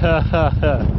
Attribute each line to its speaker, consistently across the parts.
Speaker 1: ha ha ha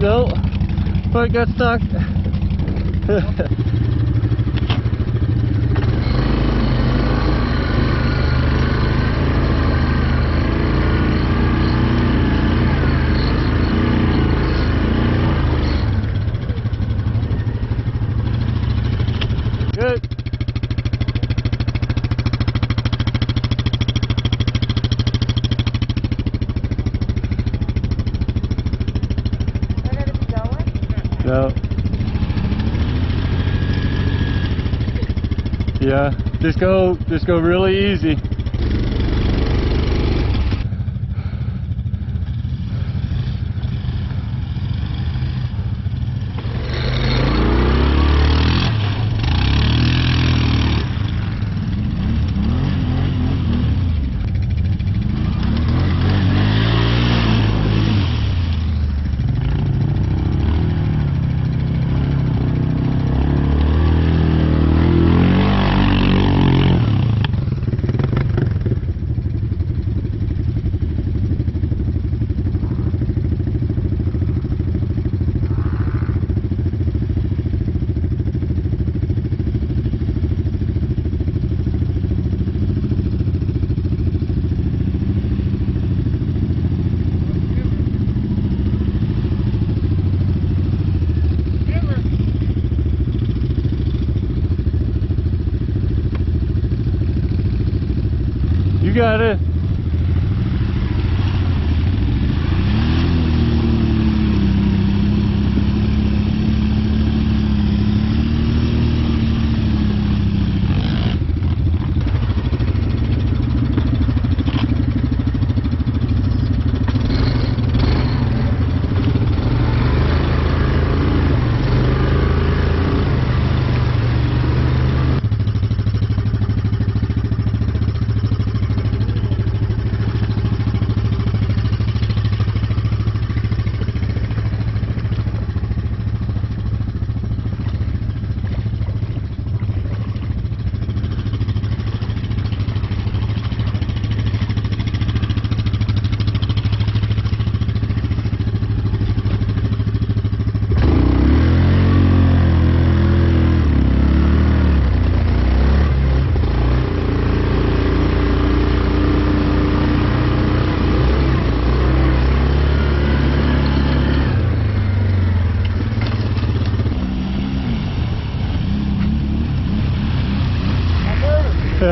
Speaker 2: go.
Speaker 3: but it got stuck.
Speaker 2: Just go, just go really easy.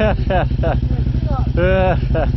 Speaker 4: You're hanging on.
Speaker 1: Yeah.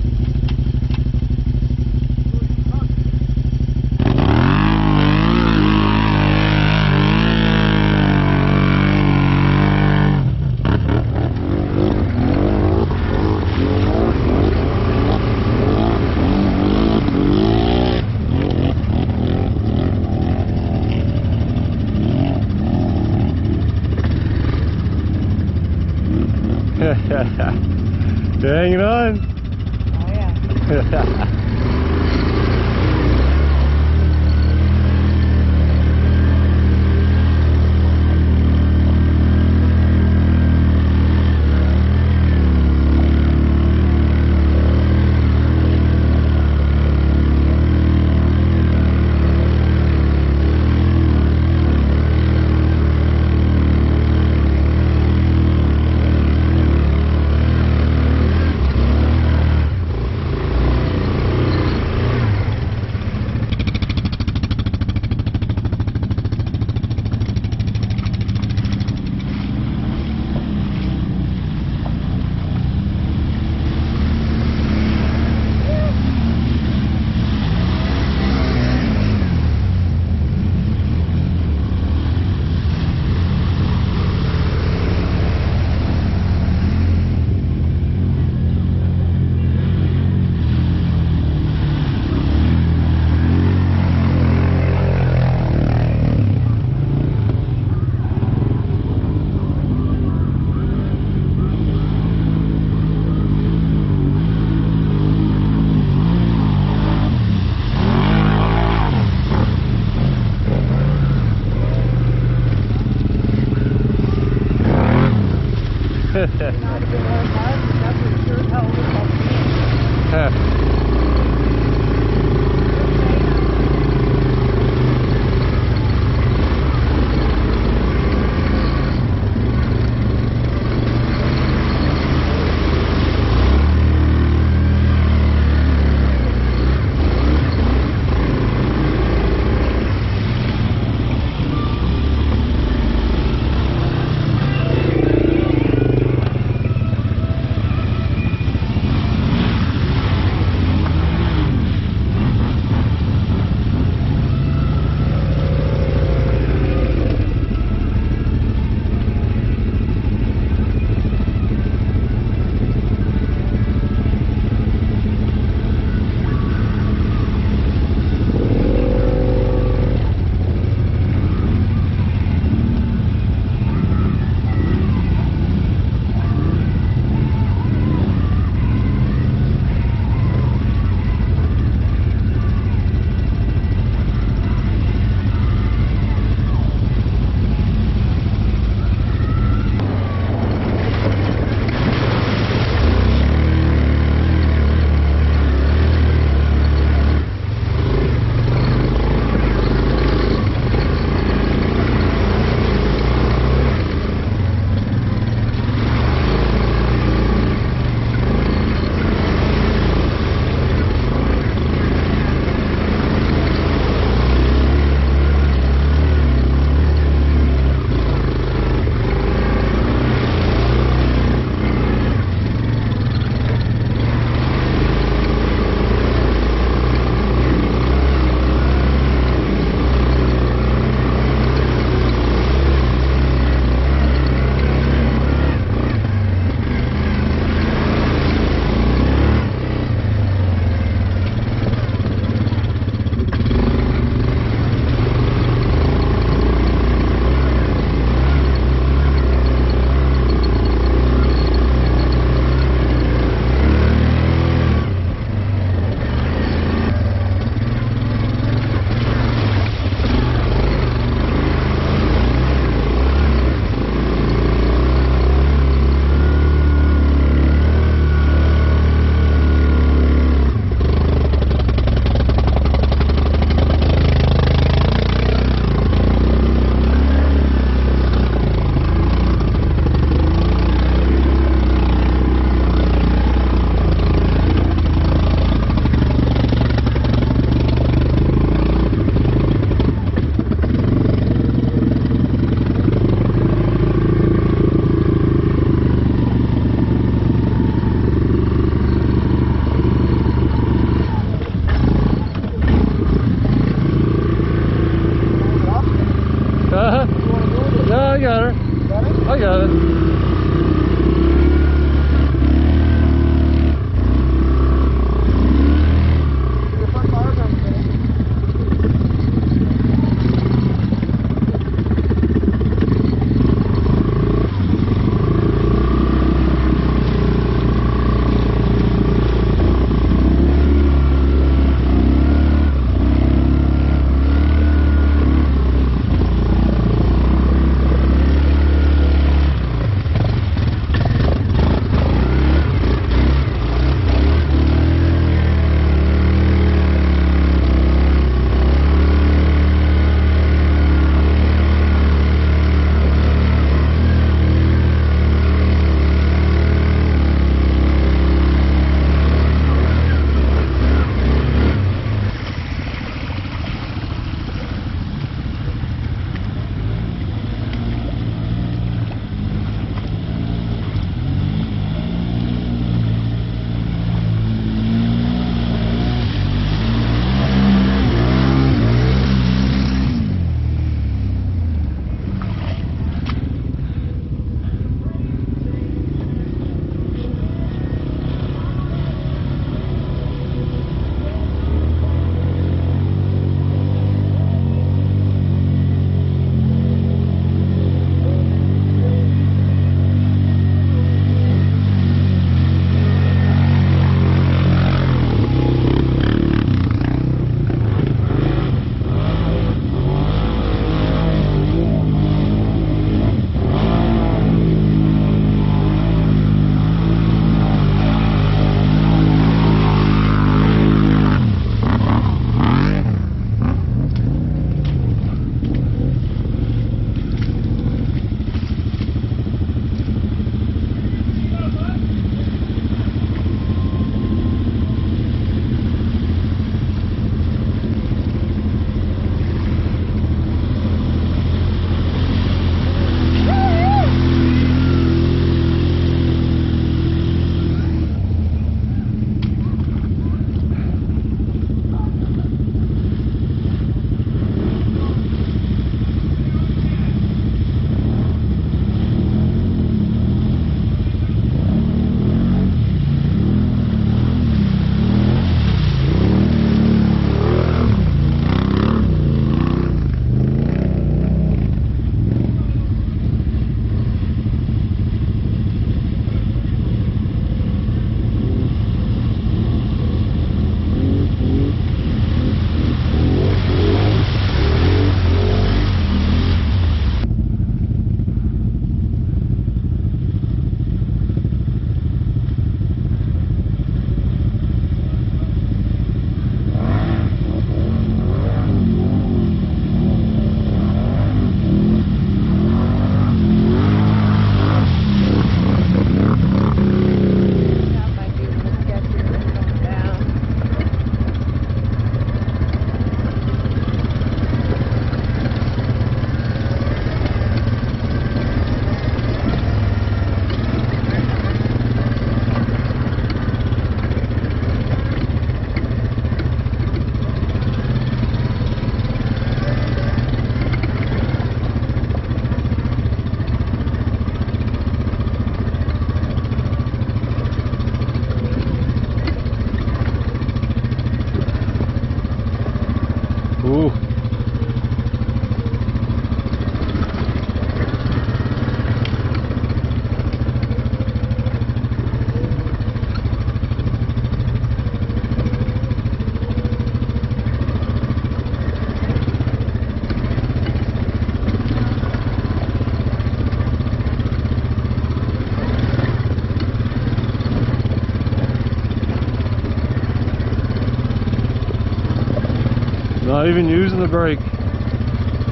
Speaker 1: Even using the brake.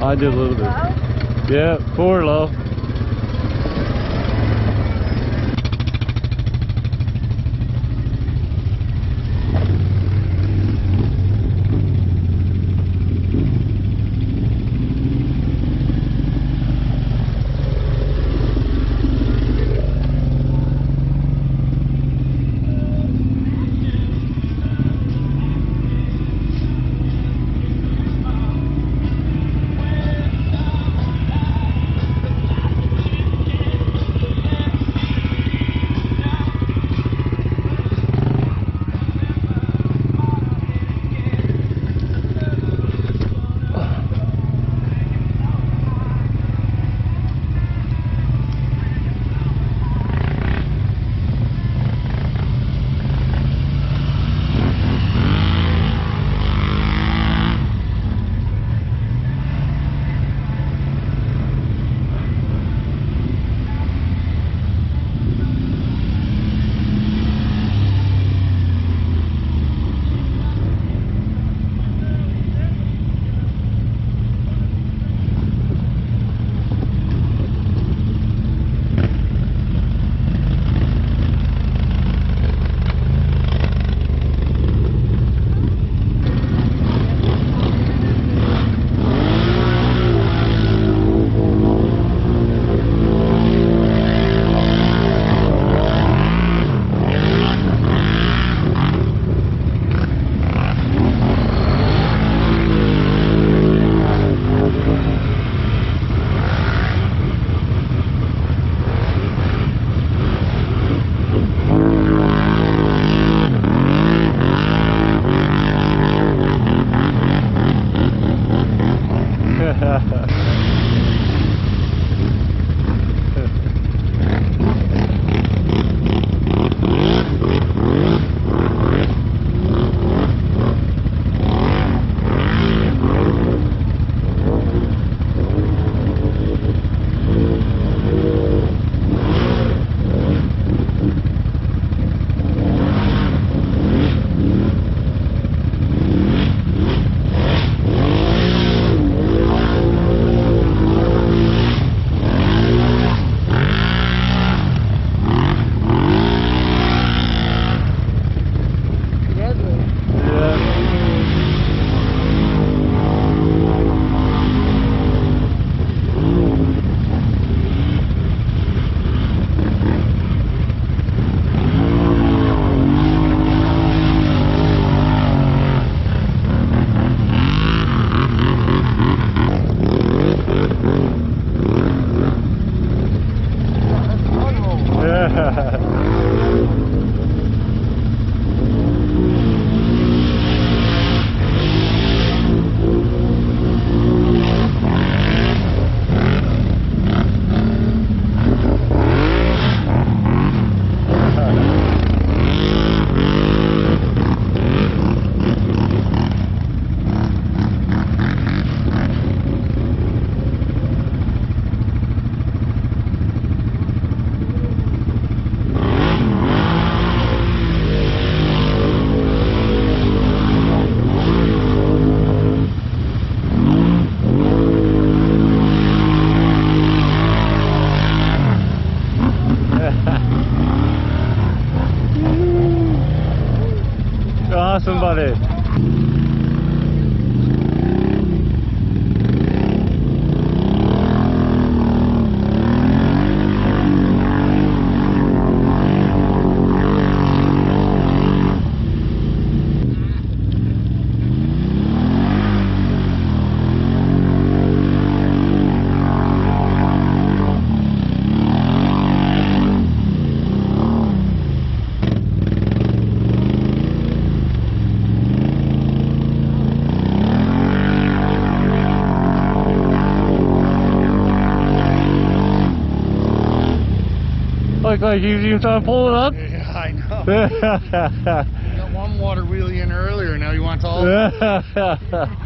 Speaker 1: I did a little bit. Yeah, forward low.
Speaker 2: Like he was even trying to pull it up.
Speaker 1: Yeah, I know. You got one water wheelie in earlier, now you want all.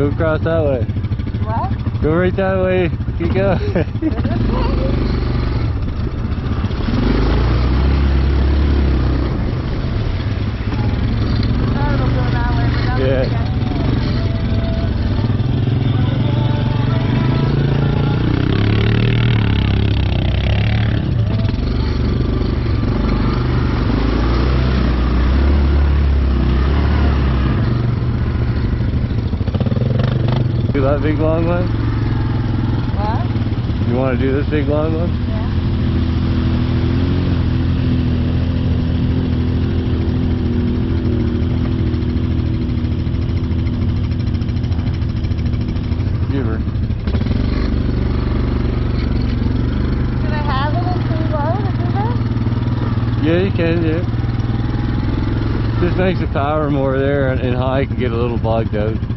Speaker 2: Go
Speaker 1: across that way.
Speaker 3: What?
Speaker 1: Go right that way. Keep going.
Speaker 3: Oh, it'll go that way, but that's
Speaker 1: Yeah.
Speaker 3: okay.
Speaker 1: do that big long one?
Speaker 3: What?
Speaker 1: You want to do this big long one?
Speaker 3: Yeah.
Speaker 1: Give.
Speaker 3: Can I have it in too low to?
Speaker 1: Yeah, you can, yeah. Just makes the power more there and, and high can get a little bogged out.